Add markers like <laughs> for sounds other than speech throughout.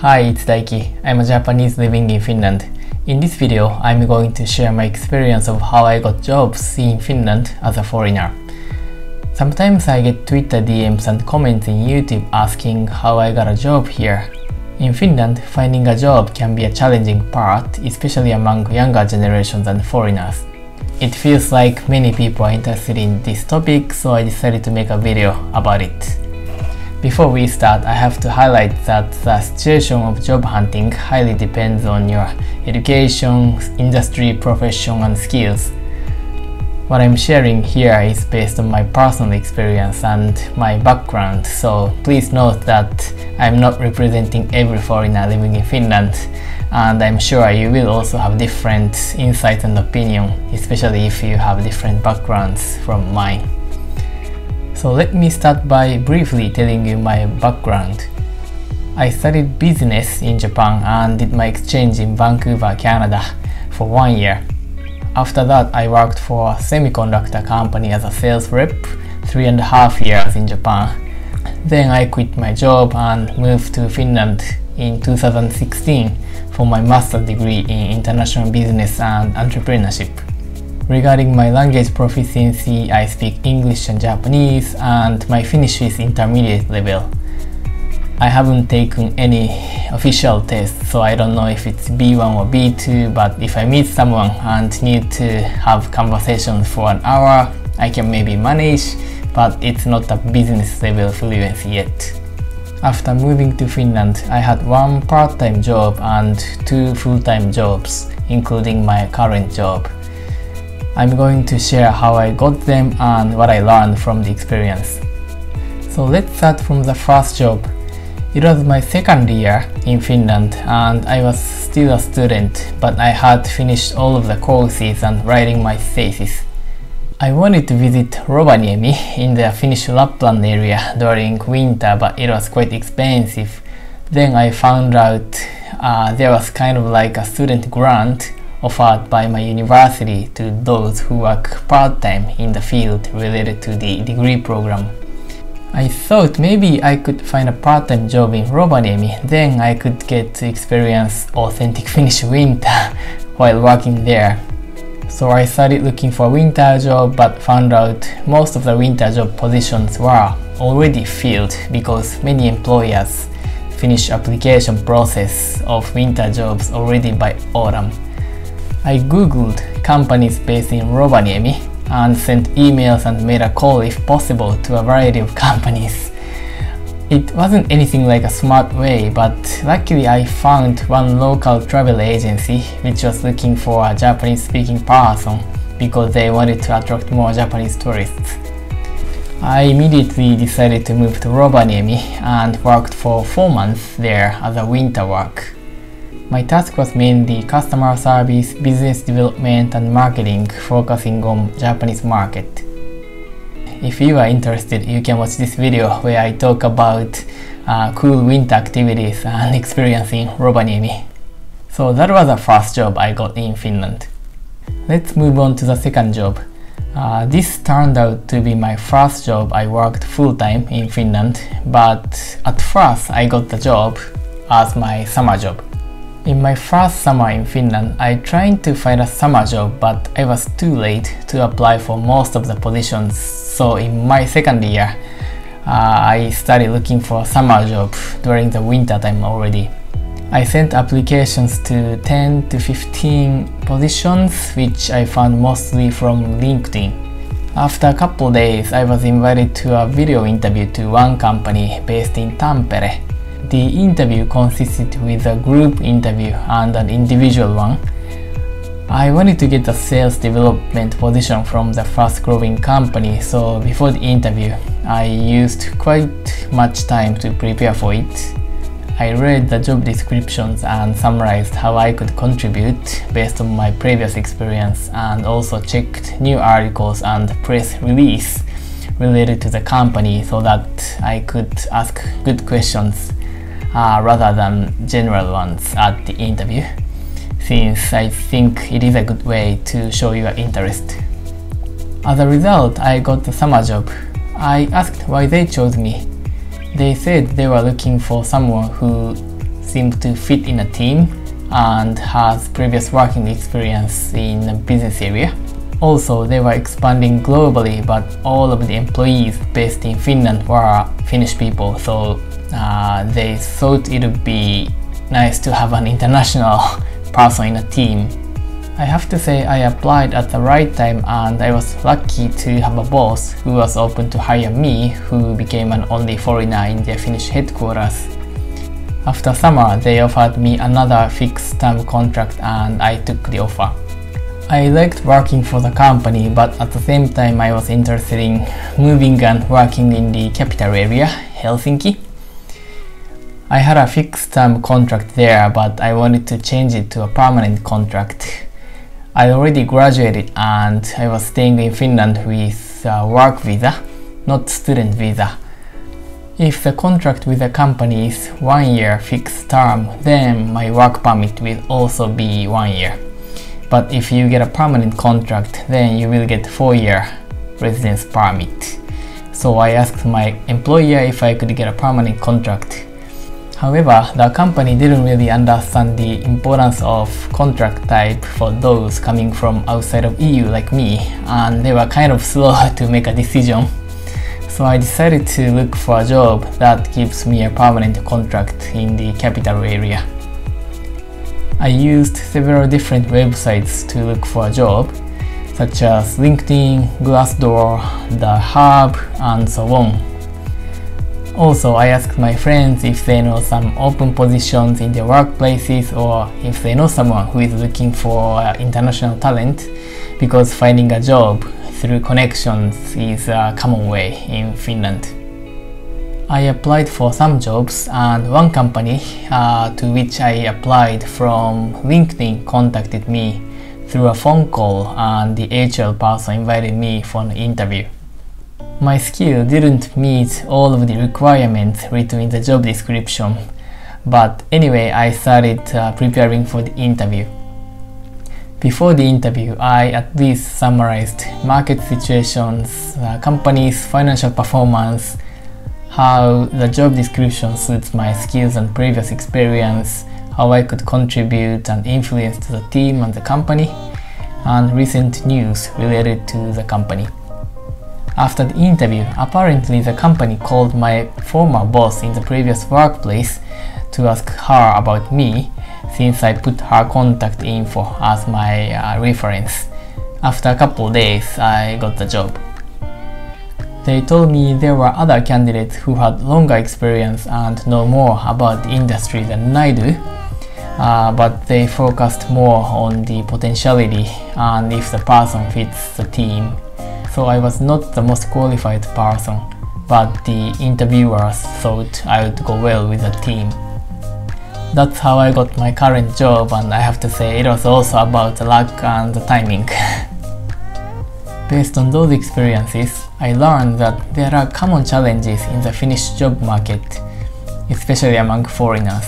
Hi, it's Daiki. I'm a Japanese living in Finland. In this video, I'm going to share my experience of how I got jobs in Finland as a foreigner. Sometimes I get Twitter DMs and comments in YouTube asking how I got a job here. In Finland, finding a job can be a challenging part, especially among younger generations and foreigners. It feels like many people are interested in this topic, so I decided to make a video about it. Before we start, I have to highlight that the situation of job hunting highly depends on your education, industry, profession, and skills. What I'm sharing here is based on my personal experience and my background, so please note that I'm not representing every foreigner living in Finland, and I'm sure you will also have different insights and opinion, especially if you have different backgrounds from mine. So let me start by briefly telling you my background. I studied business in Japan and did my exchange in Vancouver, Canada for one year. After that, I worked for a semiconductor company as a sales rep, three and a half years in Japan. Then I quit my job and moved to Finland in 2016 for my master's degree in international business and entrepreneurship. Regarding my language proficiency, I speak English and Japanese and my Finnish is intermediate level. I haven't taken any official test, so I don't know if it's B1 or B2, but if I meet someone and need to have conversation for an hour, I can maybe manage, but it's not a business level fluency yet. After moving to Finland, I had one part-time job and two full-time jobs, including my current job. I'm going to share how I got them and what I learned from the experience. So let's start from the first job. It was my second year in Finland and I was still a student, but I had finished all of the courses and writing my thesis. I wanted to visit Rovaniemi in the Finnish Lapland area during winter, but it was quite expensive. Then I found out uh, there was kind of like a student grant offered by my university to those who work part-time in the field related to the degree program. I thought maybe I could find a part-time job in Rovaniemi, then I could get to experience authentic <laughs> Finnish winter <laughs> while working there. So I started looking for a winter job but found out most of the winter job positions were already filled because many employers finish application process of winter jobs already by autumn. I googled companies based in Rovaniemi and sent emails and made a call if possible to a variety of <laughs> companies. It wasn't anything like a smart way, but luckily I found one local travel agency which was looking for a Japanese speaking person because they wanted to attract more Japanese tourists. I immediately decided to move to Rovaniemi and worked for 4 months there as a winter work. My task was mainly customer service, business development and marketing focusing on Japanese market. If you are interested, you can watch this video where I talk about uh, cool winter activities <laughs> and experience in. So that was the first job I got in Finland. Let's move on to the second job. Uh, this turned out to be my first job I worked full-time in Finland, but at first I got the job as my summer job. In my first summer in Finland, I tried to find a summer job, but I was too late to apply for most of the positions. So in my second year, uh, I started looking for a summer job during the winter time already. I sent applications to 10 to 15 positions, which I found mostly from LinkedIn. After a couple days, I was invited to a video interview to one company based in Tampere. The interview consisted with a group interview and an individual one. I wanted to get a sales development position from the fast growing company, so before the interview, I used quite much time to prepare for it. I read the job descriptions and summarized how I could contribute based on my previous experience and also checked new articles and press release related to the company so that I could ask good questions uh, rather than general ones at the interview, since I think it is a good way to show your interest. As a result, I got the summer job. I asked why they chose me. They said they were looking for someone who seemed to fit in a team and has previous working experience in a business area. Also, they were expanding globally, but all of the employees based in Finland were Finnish people, so uh, they thought it would be nice to have an international <laughs> person in a team. I have to say I applied at the right time and I was lucky to have a boss who was open to hire me who became an only foreigner in their Finnish headquarters. After summer, they offered me another fixed term contract and I took the offer. I liked working for the company, but at the same time I was interested in moving and working in the capital area, Helsinki. I had a fixed term contract there, but I wanted to change it to a permanent contract. I already graduated and I was staying in Finland with a work visa, not student visa. If the contract with the company is one year fixed term, then my work permit will also be one year. But if you get a permanent contract, then you will get four year residence permit. So I asked my employer if I could get a permanent contract. However, the company didn't really understand the importance of contract type for those coming from outside of EU like me, and they were kind of <laughs> slow to make a decision so I decided to look for a job that gives me a permanent contract in the capital area. I used several different websites to look for a job, such as LinkedIn, Glassdoor, The Hub, and so on. Also, I asked my friends if they know some open positions in their workplaces or if they know someone who is looking for international talent because finding a job through connections is a common way in Finland. I applied for some jobs and one company uh, to which I applied from LinkedIn contacted me through a phone call and the HR person invited me for an interview. My skill didn't meet all of the requirements written in the job description, but anyway I started uh, preparing for the interview. Before the interview, I at least summarized market situations, the company's financial performance, how the job description suits my skills and previous experience, how I could contribute and influence the team and the company, and recent news related to the company. After the interview, apparently the company called my former boss in the previous workplace to ask her about me since I put her contact info as my uh, reference. After a couple days, I got the job. They told me there were other candidates who had longer experience and know more about the industry than I do, uh, but they focused more on the potentiality and if the person fits the team. So I was not the most qualified person, but the interviewers thought I would go well with the team. That's how I got my current job and I have to say it was also about the luck and the timing. <laughs> Based on those experiences, I learned that there are common challenges in the Finnish job market, especially among foreigners.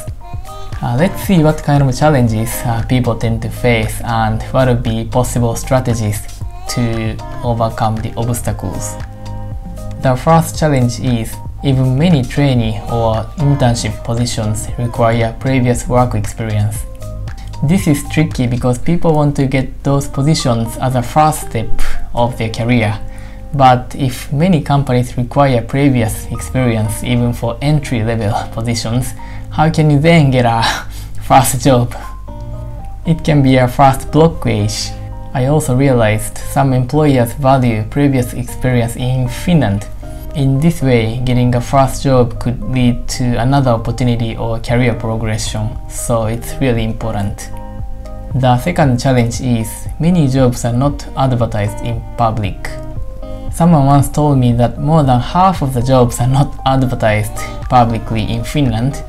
Uh, let's see what kind of challenges uh, people tend to face and what would be possible strategies to overcome the obstacles. The first challenge is even many trainee or internship positions require previous work experience. This is tricky because people want to get those positions as a first step of their career. But if many companies require previous experience even for entry level <laughs> positions, how can you then get a <laughs> first job? It can be a first blockage. I also realized some employers value previous experience in Finland in this way, getting a first job could lead to another opportunity or career progression, so it's really important. The second challenge is many jobs are not advertised in public. Someone once told me that more than half of the jobs are not advertised publicly in Finland,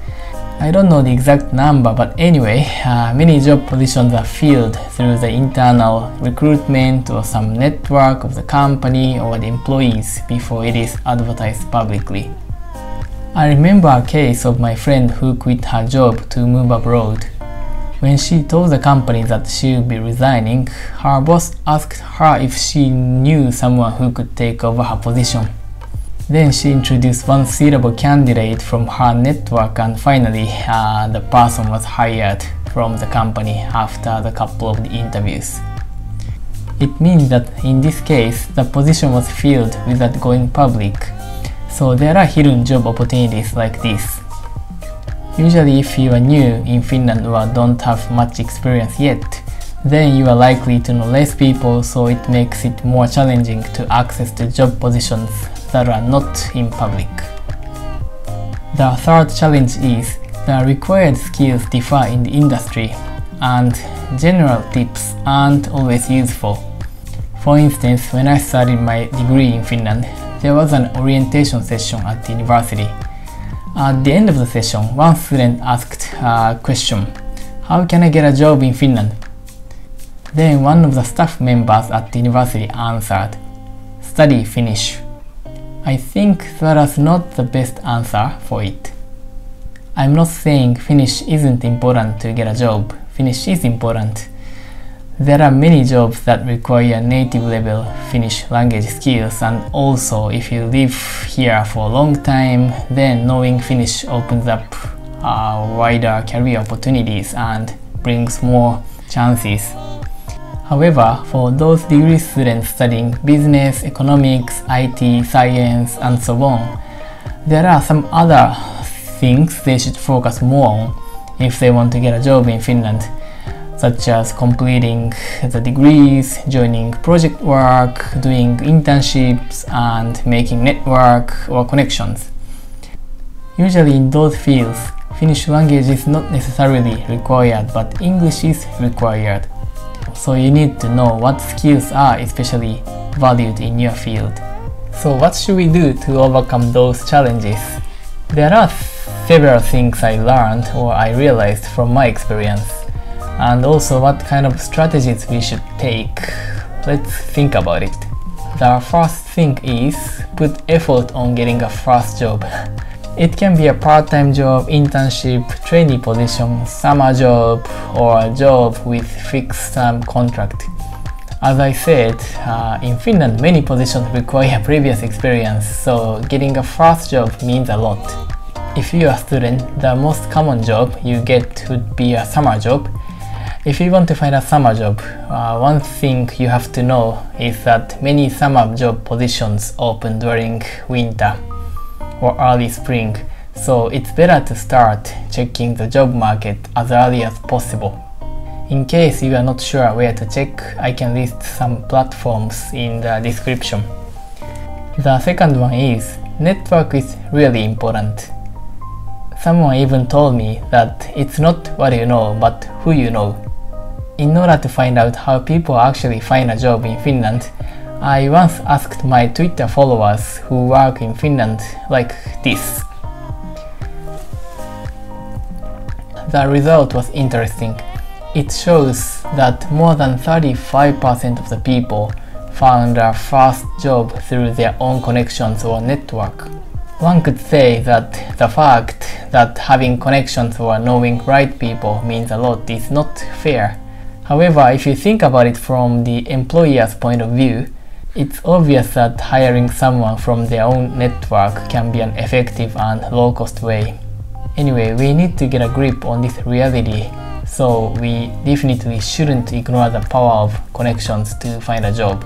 I don't know the exact number, but anyway, uh, many job positions are filled through the internal recruitment or some network of the company or the employees before it is advertised publicly. I remember a case of my friend who quit her job to move abroad. When she told the company that she would be resigning, her boss asked her if she knew someone who could take over her position. Then she introduced one suitable candidate from her network and finally uh, the person was hired from the company after the couple of interviews. It means that in this case the position was filled without going public. So there are hidden job opportunities like this. Usually if you are new in Finland or don't have much experience yet, then you are likely to know less people so it makes it more challenging to access the job positions that are not in public. The third challenge is the required skills differ in the industry and general tips aren't always useful. For instance, when I started my degree in Finland, there was an orientation session at the university. At the end of the session, one student asked a question, How can I get a job in Finland? Then one of the staff members at the university answered, Study Finnish. I think that is not the best answer for it. I'm not saying Finnish isn't important to get a job. Finnish is important. There are many jobs that require native level Finnish language skills and also if you live here for a long time then knowing Finnish opens up uh, wider career opportunities and brings more chances However, for those degree students studying business, economics, IT, science, and so on, there are some other things they should focus more on if they want to get a job in Finland, such as completing the degrees, joining project work, doing internships, and making network or connections. Usually in those fields, Finnish language is not necessarily required, but English is required so you need to know what skills are especially valued in your field. So what should we do to overcome those challenges? There are several things I learned or I realized from my experience and also what kind of strategies we should take. Let's think about it. The first thing is put effort on getting a first job. <laughs> It can be a part-time job, internship, trainee position, summer job, or a job with fixed-term contract. As I said, uh, in Finland many positions require <laughs> previous experience, so getting a first job means a lot. If you are a student, the most common job you get would be a summer job. If you want to find a summer job, uh, one thing you have to know is that many summer job positions open during winter or early spring, so it's better to start checking the job market as early as possible. In case you are not sure where to check, I can list some platforms in the description. The second one is network is really important. Someone even told me that it's not what you know, but who you know. In order to find out how people actually find a job in Finland, I once asked my Twitter followers who work in Finland like this. The result was interesting. It shows that more than 35% of the people found a first job through their own connections or network. One could say that the fact that having connections or knowing right people means a lot is not fair. However, if you think about it from the employer's point of view, it's obvious that hiring someone from their own network can be an effective and low-cost way. Anyway, we need to get a grip on this reality, so we definitely shouldn't ignore the power of connections to find a job.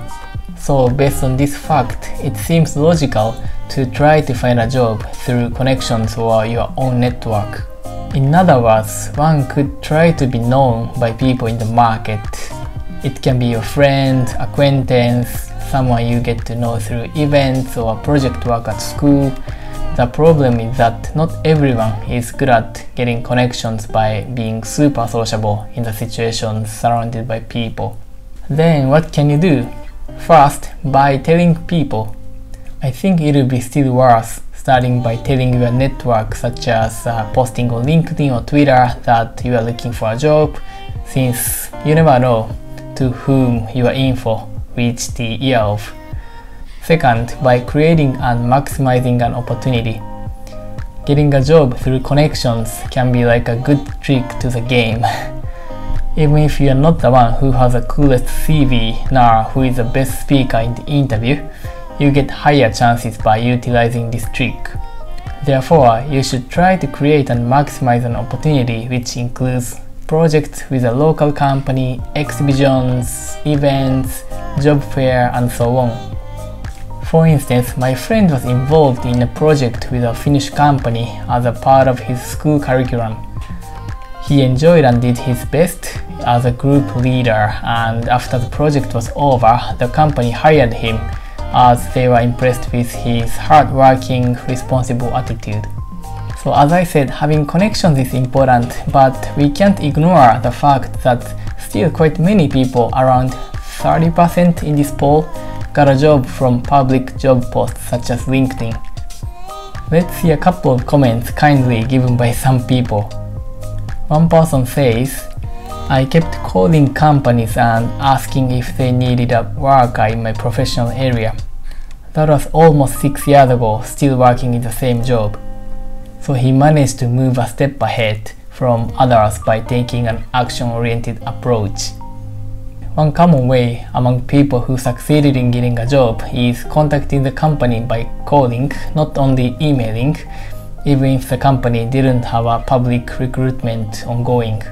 So based on this fact, it seems logical to try to find a job through connections or your own network. In other words, one could try to be known by people in the market. It can be your friend, acquaintance, someone you get to know through events or project work at school. The problem is that not everyone is good at getting connections by being super sociable in the situations surrounded by people. Then what can you do? First, by telling people. I think it will be still worse starting by telling your network such as uh, posting on LinkedIn or Twitter that you are looking for a job since you never know to whom your info in for reach the ear of. Second, by creating and maximizing an opportunity. Getting a job through connections can be like a good trick to the game. <laughs> Even if you are not the one who has the coolest CV nor who is the best speaker in the interview, you get higher chances by utilizing this trick. Therefore, you should try to create and maximize an opportunity which includes projects with a local company, exhibitions, events, job fair, and so on. For instance, my friend was involved in a project with a Finnish company as a part of his school curriculum. He enjoyed and did his best as a group leader, and after the project was over, the company hired him as they were impressed with his hardworking, responsible attitude. So as I said, having connections is important, but we can't ignore the fact that still quite many people, around 30% in this poll, got a job from public job posts such as LinkedIn. Let's see a couple of comments kindly given by some people. One person says, I kept calling companies and asking if they needed a worker in my professional area. That was almost six years ago, still working in the same job so he managed to move a step ahead from others by taking an action-oriented approach. One common way among people who succeeded in getting a job is contacting the company by calling, not only emailing, even if the company didn't have a public recruitment ongoing.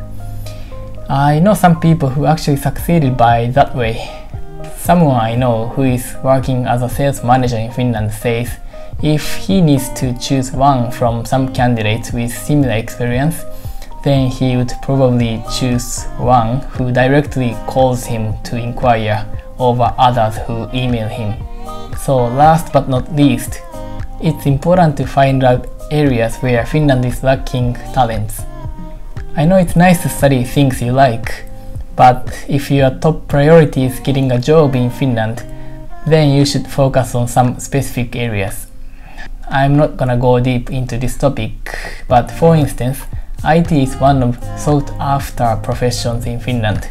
I know some people who actually succeeded by that way. Someone I know who is working as a sales manager in Finland says if he needs to choose one from some candidates with similar experience, then he would probably choose one who directly calls him to inquire over others who email him. So last but not least, it's important to find out areas where Finland is lacking talents. I know it's nice to study things you like, but if your top priority is getting a job in Finland, then you should focus on some specific areas. I'm not gonna go deep into this topic, but for instance, IT is one of sought after professions in Finland.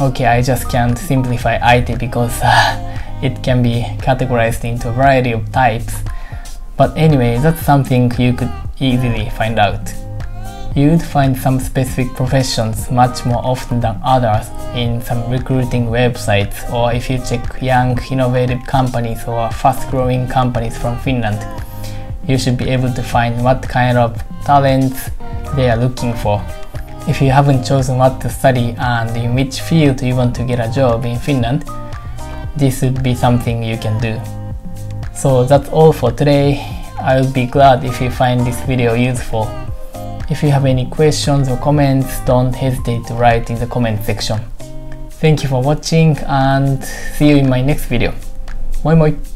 Okay, I just can't simplify IT because uh, <laughs> it can be categorized into a variety of types. But anyway, that's something you could easily find out you'd find some specific professions much more often than others in some recruiting websites or if you check young innovative companies or fast-growing companies from Finland you should be able to find what kind of talents they are looking for. If you haven't chosen what to study and in which field you want to get a job in Finland, this would be something you can do. So that's all for today. I will be glad if you find this video useful. If you have any questions or comments, don't hesitate to write in the comment section. Thank you for watching and see you in my next video. Moi moi!